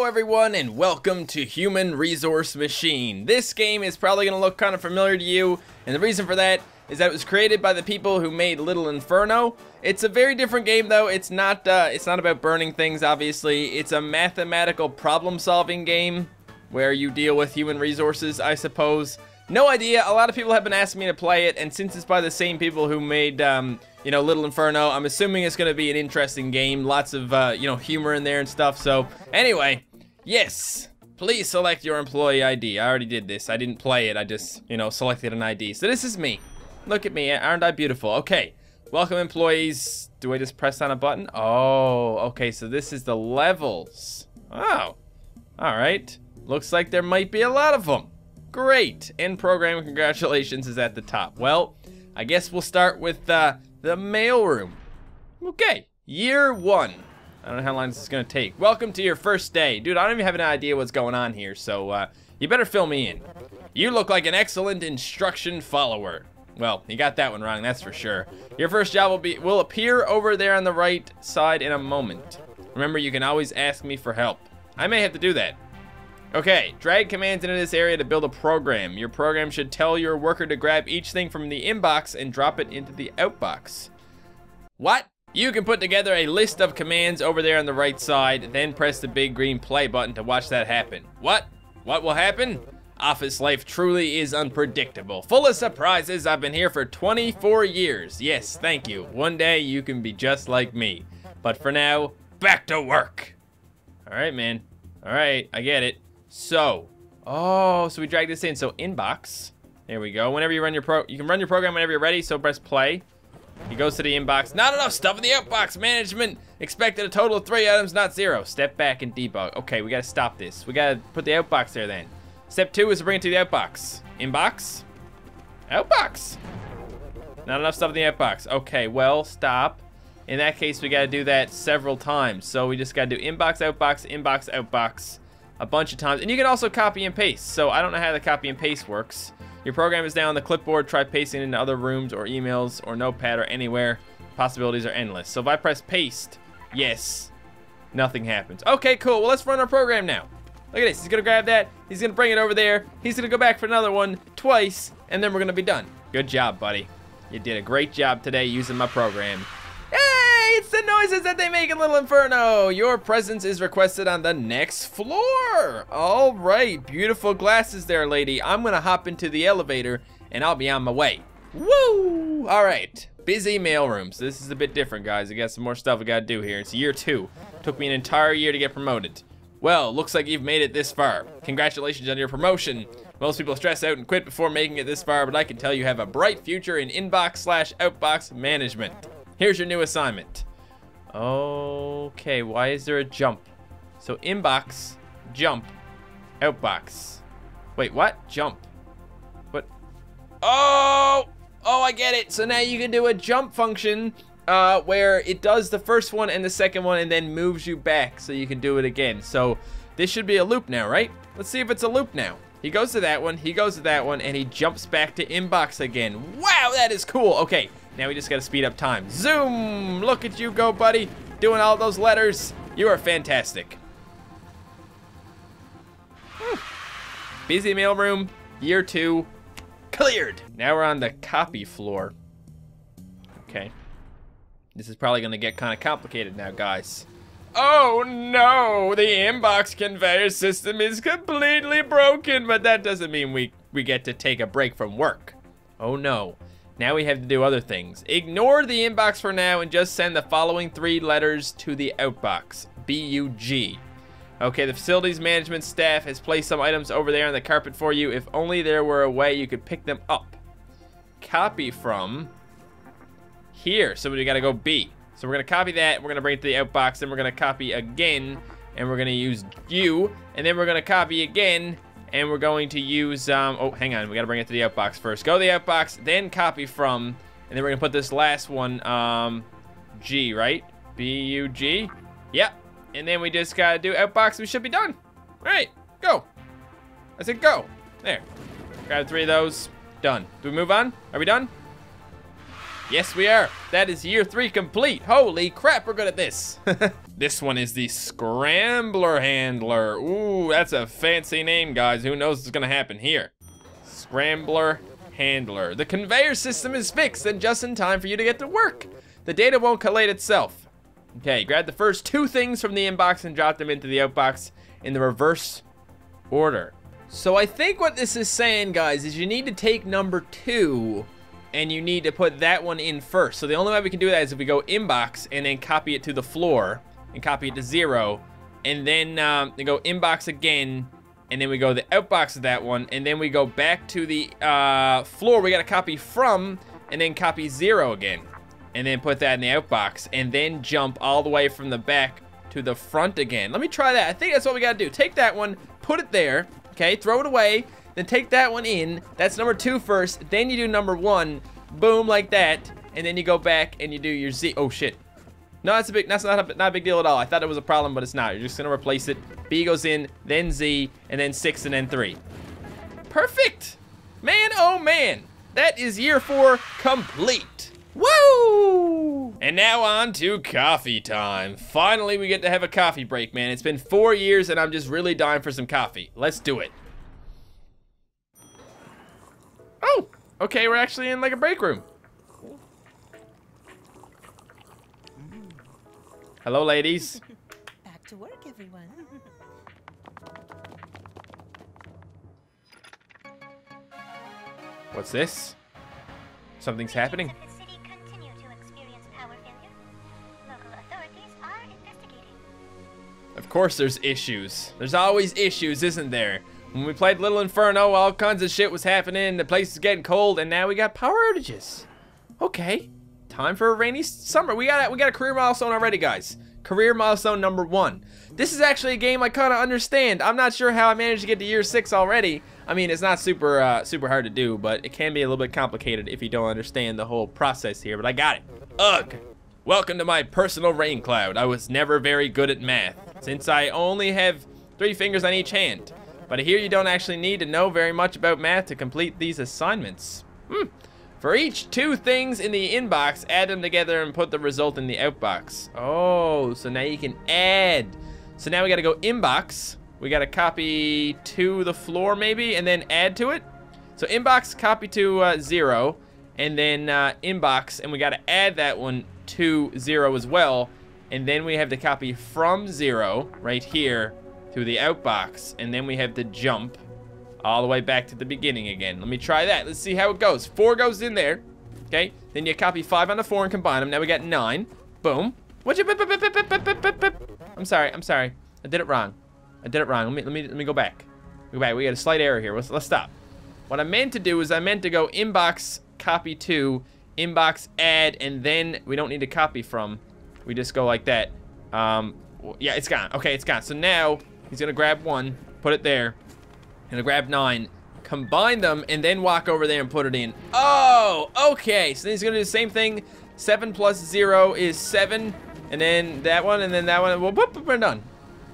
Hello everyone and welcome to Human Resource Machine. This game is probably going to look kind of familiar to you and the reason for that is that it was created by the people who made Little Inferno. It's a very different game though. It's not uh, it's not about burning things obviously. It's a mathematical problem solving game where you deal with human resources I suppose. No idea. A lot of people have been asking me to play it and since it's by the same people who made um, you know, Little Inferno. I'm assuming it's going to be an interesting game. Lots of, uh, you know, humor in there and stuff. So, anyway, yes. Please select your employee ID. I already did this. I didn't play it. I just, you know, selected an ID. So this is me. Look at me. Aren't I beautiful? Okay. Welcome, employees. Do I just press on a button? Oh, okay. So this is the levels. Oh. All right. Looks like there might be a lot of them. Great. End program, congratulations, is at the top. Well, I guess we'll start with uh, the mailroom. Okay, year one. I don't know how long this is gonna take. Welcome to your first day. Dude, I don't even have an idea what's going on here, so uh, you better fill me in. You look like an excellent instruction follower. Well, you got that one wrong, that's for sure. Your first job will be will appear over there on the right side in a moment. Remember, you can always ask me for help. I may have to do that. Okay, drag commands into this area to build a program. Your program should tell your worker to grab each thing from the inbox and drop it into the outbox. What? You can put together a list of commands over there on the right side, then press the big green play button to watch that happen. What? What will happen? Office life truly is unpredictable. Full of surprises, I've been here for 24 years. Yes, thank you. One day you can be just like me. But for now, back to work. All right, man. All right, I get it. So, oh, so we drag this in. So inbox, there we go. Whenever you run your pro, you can run your program whenever you're ready. So press play. He goes to the inbox. Not enough stuff in the outbox. Management expected a total of three items, not zero. Step back and debug. Okay, we gotta stop this. We gotta put the outbox there then. Step two is to bring it to the outbox. Inbox. Outbox. Not enough stuff in the outbox. Okay, well, stop. In that case, we gotta do that several times. So we just gotta do inbox, outbox, inbox, outbox a bunch of times. And you can also copy and paste. So I don't know how the copy and paste works. Your program is down on the clipboard. Try pasting into other rooms or emails or notepad or anywhere. Possibilities are endless. So if I press paste, yes, nothing happens. Okay, cool. Well, let's run our program now. Look at this. He's going to grab that. He's going to bring it over there. He's going to go back for another one twice, and then we're going to be done. Good job, buddy. You did a great job today using my program it's the noises that they make in Little Inferno. Your presence is requested on the next floor. All right, beautiful glasses there, lady. I'm gonna hop into the elevator and I'll be on my way. Woo! All right, busy mailrooms. This is a bit different, guys. I got some more stuff I gotta do here. It's year two. Took me an entire year to get promoted. Well, looks like you've made it this far. Congratulations on your promotion. Most people stress out and quit before making it this far, but I can tell you have a bright future in inbox slash outbox management. Here's your new assignment. Okay, why is there a jump? So inbox, jump, outbox. Wait, what? Jump. What? Oh! Oh, I get it. So now you can do a jump function uh, where it does the first one and the second one and then moves you back so you can do it again. So this should be a loop now, right? Let's see if it's a loop now. He goes to that one, he goes to that one, and he jumps back to inbox again. Wow, that is cool. Okay, now we just gotta speed up time. Zoom! Look at you go, buddy. Doing all those letters. You are fantastic. Busy mailroom, year two, cleared. Now we're on the copy floor. Okay. This is probably gonna get kind of complicated now, guys. Oh no, the inbox conveyor system is completely broken, but that doesn't mean we, we get to take a break from work. Oh no, now we have to do other things. Ignore the inbox for now and just send the following three letters to the outbox. B-U-G. Okay, the facilities management staff has placed some items over there on the carpet for you. If only there were a way you could pick them up. Copy from here. So we gotta go B. So we're gonna copy that, we're gonna bring it to the outbox, then we're gonna copy again, and we're gonna use U, and then we're gonna copy again, and we're going to use, um, oh, hang on, we gotta bring it to the outbox first. Go to the outbox, then copy from, and then we're gonna put this last one, um, G, right? B-U-G? Yep. And then we just gotta do outbox, we should be done. All right, go. I said go. There. Grab three of those. Done. Do we move on? Are we done? Yes, we are. That is year three complete. Holy crap, we're good at this. This one is the Scrambler Handler. Ooh, that's a fancy name, guys. Who knows what's gonna happen here? Scrambler Handler. The conveyor system is fixed and just in time for you to get to work. The data won't collate itself. Okay, grab the first two things from the inbox and drop them into the outbox in the reverse order. So I think what this is saying, guys, is you need to take number two and you need to put that one in first. So the only way we can do that is if we go inbox and then copy it to the floor and copy it to zero and then um, go inbox again and then we go the outbox of that one and then we go back to the uh, floor we got to copy from and then copy zero again and then put that in the outbox and then jump all the way from the back to the front again. Let me try that. I think that's what we got to do. Take that one, put it there, okay, throw it away, then take that one in. That's number two first. Then you do number one, boom, like that, and then you go back and you do your Z. Oh, shit. No, that's a big. That's not a, not a big deal at all. I thought it was a problem, but it's not. You're just gonna replace it. B goes in, then Z, and then six, and then three. Perfect. Man, oh man, that is year four complete. Woo! And now on to coffee time. Finally, we get to have a coffee break, man. It's been four years, and I'm just really dying for some coffee. Let's do it. Oh, okay, we're actually in like a break room. Hello, ladies. Back to work, everyone. What's this? Something's happening. Of the city continue to experience power failure. Local authorities are investigating. Of course there's issues. There's always issues, isn't there? When we played Little Inferno, all kinds of shit was happening, the place is getting cold, and now we got power outages. Okay. Time for a rainy summer. We got we got a career milestone already, guys. Career milestone number one. This is actually a game I kind of understand. I'm not sure how I managed to get to year six already. I mean, it's not super uh, super hard to do, but it can be a little bit complicated if you don't understand the whole process here. But I got it. Ugh. Welcome to my personal rain cloud. I was never very good at math, since I only have three fingers on each hand. But hear you don't actually need to know very much about math to complete these assignments. Hmm. For each two things in the inbox, add them together and put the result in the outbox. Oh, so now you can add. So now we gotta go inbox. We gotta copy to the floor maybe, and then add to it. So inbox, copy to uh, zero, and then uh, inbox, and we gotta add that one to zero as well. And then we have to copy from zero, right here, to the outbox. And then we have to jump all the way back to the beginning again. Let me try that. Let's see how it goes. Four goes in there. Okay. Then you copy five on the four and combine them. Now we got nine. Boom. What you? I'm sorry. I'm sorry. I did it wrong. I did it wrong. Let me let me let me go back. Go back. We got a slight error here. Let's let's stop. What I meant to do is I meant to go inbox copy to inbox add and then we don't need to copy from. We just go like that. Um, yeah, it's gone. Okay, it's gone. So now he's gonna grab one, put it there, Gonna grab nine, combine them, and then walk over there and put it in. Oh, okay. So then he's gonna do the same thing. Seven plus zero is seven, and then that one, and then that one. Well, boop, boop, we're done.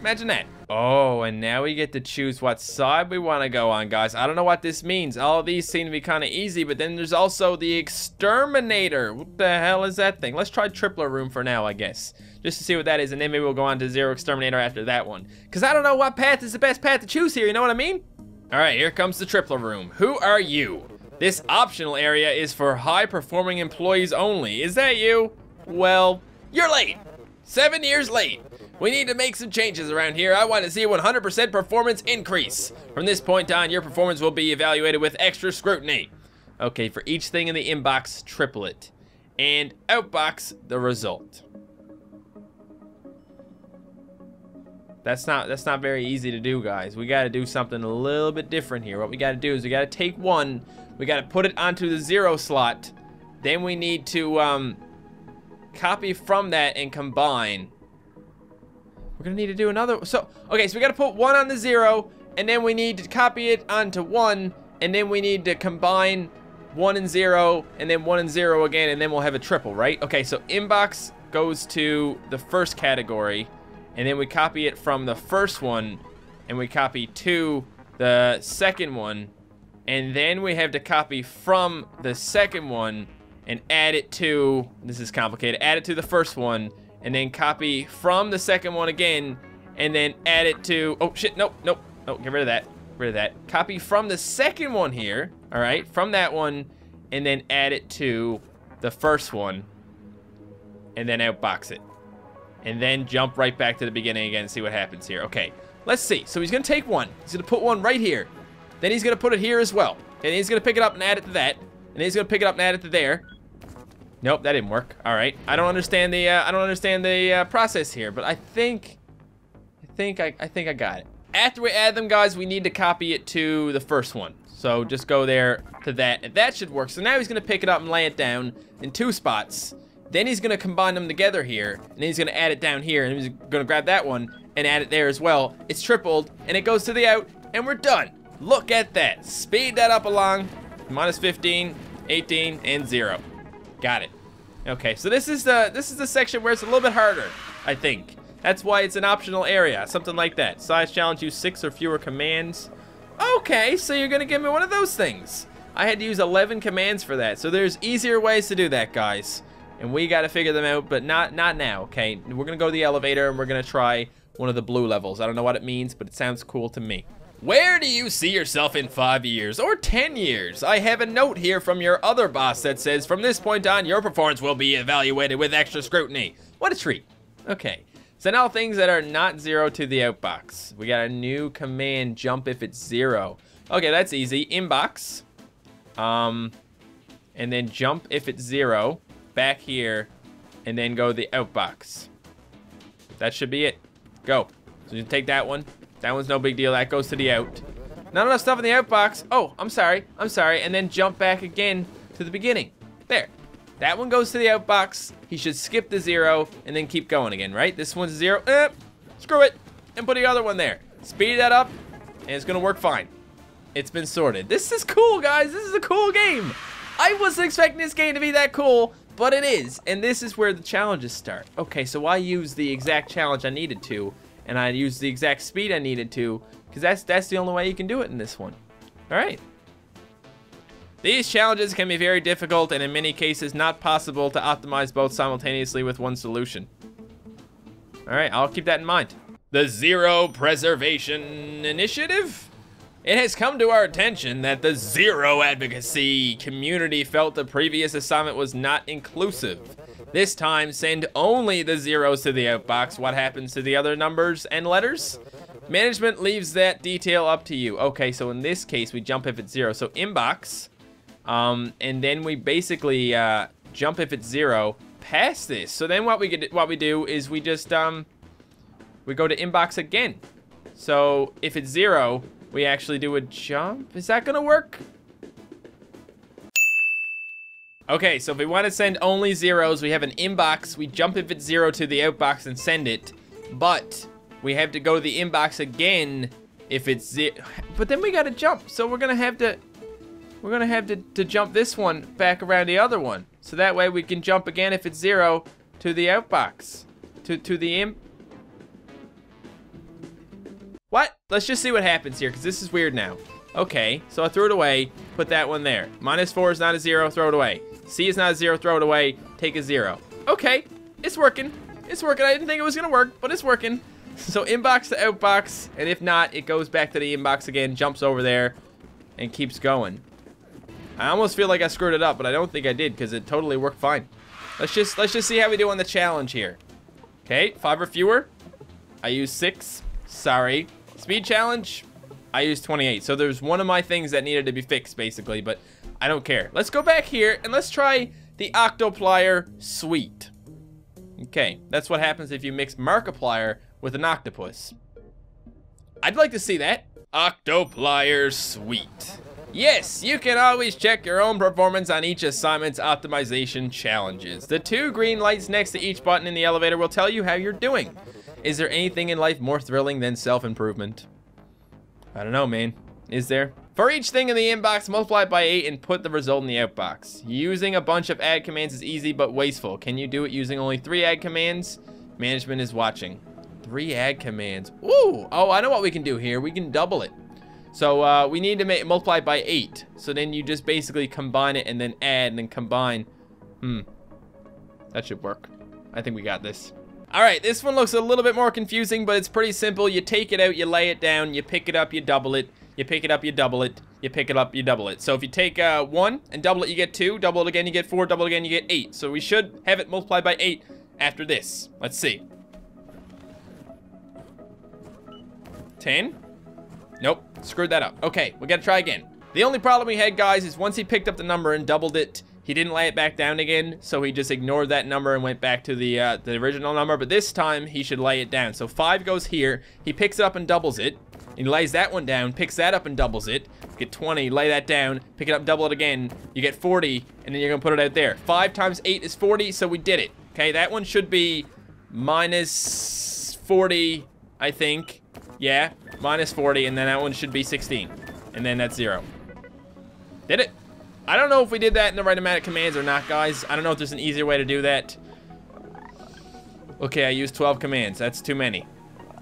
Imagine that. Oh, and now we get to choose what side we want to go on, guys. I don't know what this means. All these seem to be kind of easy, but then there's also the exterminator. What the hell is that thing? Let's try tripler room for now, I guess. Just to see what that is, and then maybe we'll go on to zero exterminator after that one. Because I don't know what path is the best path to choose here, you know what I mean? All right, here comes the tripler room. Who are you? This optional area is for high-performing employees only. Is that you? Well, you're late. Seven years late. We need to make some changes around here. I want to see a 100% performance increase. From this point on, your performance will be evaluated with extra scrutiny. Okay, for each thing in the inbox, triple it. And outbox the result. That's not that's not very easy to do, guys. We got to do something a little bit different here. What we got to do is we got to take one, we got to put it onto the zero slot. Then we need to um, copy from that and combine. We're gonna need to do another. So okay, so we got to put one on the zero, and then we need to copy it onto one, and then we need to combine one and zero, and then one and zero again, and then we'll have a triple, right? Okay, so inbox goes to the first category and then we copy it from the first one and we copy to the second one and then we have to copy from the second one and add it to this is complicated add it to the first one and then copy from the second one again, and then add it to, oh shit, nope, nope, nope, get rid of that, get rid of that. Copy from the second one here, all right, from that one, and then add it to the first one, and then outbox it. And then jump right back to the beginning again and see what happens here. Okay, let's see. So he's gonna take one. He's gonna put one right here. Then he's gonna put it here as well. And he's gonna pick it up and add it to that. And he's gonna pick it up and add it to there. Nope, that didn't work. All right, I don't understand the uh, I don't understand the uh, process here, but I think I think I, I think I got it. After we add them, guys, we need to copy it to the first one. So just go there to that, and that should work. So now he's gonna pick it up and lay it down in two spots. Then he's gonna combine them together here, and he's gonna add it down here, and he's gonna grab that one and add it there as well. It's tripled, and it goes to the out, and we're done. Look at that. Speed that up along. Minus 15, 18, and zero. Got it. Okay, so this is the this is the section where it's a little bit harder, I think. That's why it's an optional area, something like that. Size challenge, use six or fewer commands. Okay, so you're gonna give me one of those things. I had to use 11 commands for that, so there's easier ways to do that, guys. And we gotta figure them out, but not not now, okay? We're gonna go to the elevator and we're gonna try one of the blue levels. I don't know what it means, but it sounds cool to me. Where do you see yourself in five years or 10 years? I have a note here from your other boss that says, from this point on, your performance will be evaluated with extra scrutiny. What a treat. Okay. So now things that are not zero to the outbox. We got a new command, jump if it's zero. Okay, that's easy. Inbox. Um, and then jump if it's zero. Back here. And then go the outbox. That should be it. Go. So you take that one. That one's no big deal. That goes to the out. Not enough stuff in the outbox. Oh, I'm sorry. I'm sorry. And then jump back again to the beginning. There. That one goes to the outbox. He should skip the zero and then keep going again, right? This one's zero. Eh, screw it. And put the other one there. Speed that up, and it's going to work fine. It's been sorted. This is cool, guys. This is a cool game. I wasn't expecting this game to be that cool, but it is. And this is where the challenges start. Okay, so I used the exact challenge I needed to, and I used the exact speed I needed to, because that's, that's the only way you can do it in this one. All right. These challenges can be very difficult and in many cases not possible to optimize both simultaneously with one solution. Alright, I'll keep that in mind. The Zero Preservation Initiative? It has come to our attention that the Zero Advocacy community felt the previous assignment was not inclusive. This time, send only the zeros to the outbox. What happens to the other numbers and letters? Management leaves that detail up to you. Okay, so in this case, we jump if it's zero. So inbox, um, and then we basically uh, jump if it's zero past this. So then what we get, what we do is we just um, we go to inbox again. So if it's zero, we actually do a jump. Is that gonna work? Okay, so if we want to send only zeros, we have an inbox. We jump if it's zero to the outbox and send it. But we have to go to the inbox again if it's zero. But then we gotta jump. So we're gonna have to we're gonna have to, to jump this one back around the other one. So that way we can jump again if it's zero to the outbox. To, to the imp. Let's just see what happens here, because this is weird now. Okay, so I threw it away, put that one there. Minus four is not a zero, throw it away. C is not a zero, throw it away, take a zero. Okay, it's working. It's working. I didn't think it was gonna work, but it's working. So inbox to outbox, and if not, it goes back to the inbox again, jumps over there, and keeps going. I almost feel like I screwed it up, but I don't think I did because it totally worked fine. Let's just let's just see how we do on the challenge here. Okay, five or fewer. I use six. Sorry. Speed challenge. I used 28. So there's one of my things that needed to be fixed basically, but I don't care. Let's go back here and let's try the Octoplier Suite. Okay, that's what happens if you mix Markiplier with an octopus. I'd like to see that. Octoplier Suite. Yes, you can always check your own performance on each assignment's optimization challenges. The two green lights next to each button in the elevator will tell you how you're doing. Is there anything in life more thrilling than self-improvement? I don't know, man. Is there? For each thing in the inbox, multiply it by 8 and put the result in the outbox. Using a bunch of add commands is easy but wasteful. Can you do it using only 3 add commands? Management is watching. 3 add commands. Ooh! Oh, I know what we can do here. We can double it. So uh, we need to make multiply by 8. So then you just basically combine it and then add and then combine. Hmm. That should work. I think we got this. All right, this one looks a little bit more confusing, but it's pretty simple. You take it out, you lay it down, you pick it up, you double it, you pick it up, you double it, you pick it up, you double it. So if you take uh, one and double it, you get two, double it again, you get four, double it again, you get eight. So we should have it multiplied by eight after this. Let's see. 10? Nope, screwed that up. Okay, we gotta try again. The only problem we had, guys, is once he picked up the number and doubled it, he didn't lay it back down again, so he just ignored that number and went back to the uh, the original number. But this time, he should lay it down. So 5 goes here. He picks it up and doubles it. He lays that one down, picks that up and doubles it. Get 20, lay that down, pick it up, double it again. You get 40, and then you're going to put it out there. 5 times 8 is 40, so we did it. Okay, that one should be minus 40, I think. Yeah, minus 40, and then that one should be 16. And then that's 0. Did it. I don't know if we did that in the right amount of commands or not, guys. I don't know if there's an easier way to do that. Okay, I used 12 commands. That's too many.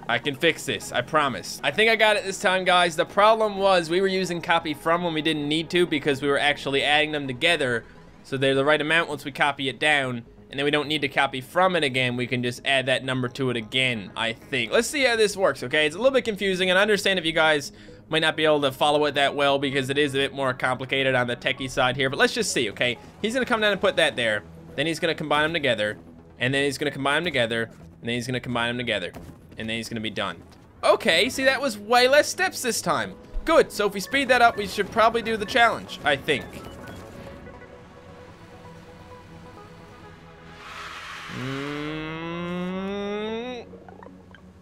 I can fix this, I promise. I think I got it this time, guys. The problem was we were using copy from when we didn't need to because we were actually adding them together. So they're the right amount once we copy it down. And then we don't need to copy from it again. We can just add that number to it again, I think. Let's see how this works, okay? It's a little bit confusing, and I understand if you guys might not be able to follow it that well because it is a bit more complicated on the techie side here. But let's just see, okay? He's to come down and put that there. Then he's to combine them together. And then he's to combine them together. And then he's to combine them together. And then he's to be done. Okay, see, that was way less steps this time. Good, so if we speed that up, we should probably do the challenge, I think. Mm,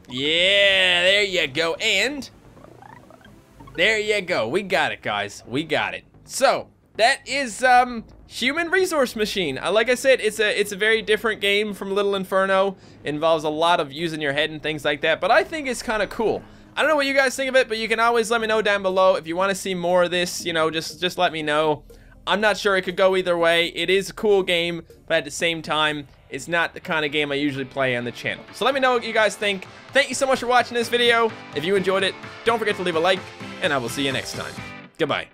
yeah, there you go. And there you go. We got it, guys. We got it. So, that is um Human Resource Machine. Uh, like I said, it's a it's a very different game from Little Inferno. It involves a lot of using your head and things like that, but I think it's kind of cool. I don't know what you guys think of it, but you can always let me know down below. If you want to see more of this, you know, just just let me know. I'm not sure it could go either way. It is a cool game, but at the same time, it's not the kind of game I usually play on the channel. So let me know what you guys think. Thank you so much for watching this video. If you enjoyed it, don't forget to leave a like, and I will see you next time. Goodbye.